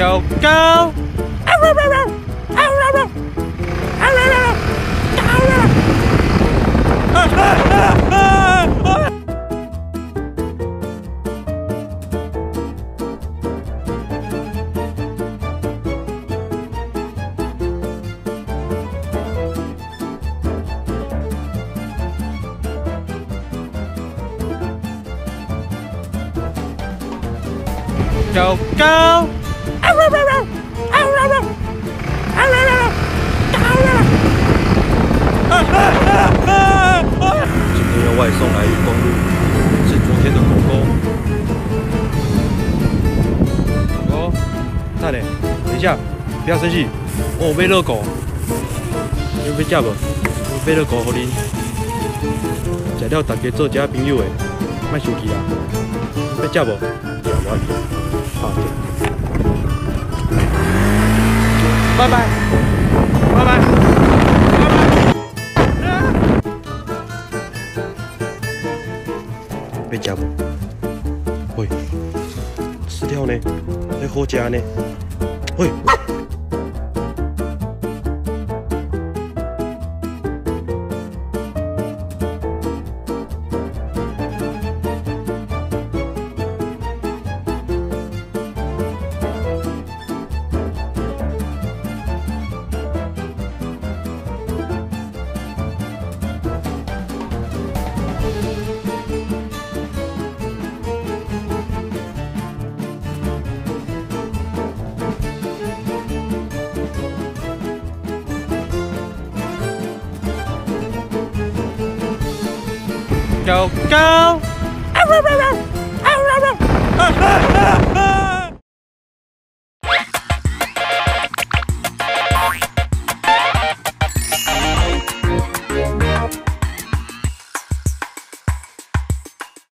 châu cháo châu cháo 今天外送来渔光路，是昨天的狗狗。哦，大嘞，等一下，不要生气。我买热狗，你要吃不？我买热狗给你。食了大家做一下朋友的，莫生气啦。要吃不？对，我去。好，拜拜，拜拜，拜拜。要吃不？喂，吃掉呢？还好吃呢？喂。Go, go!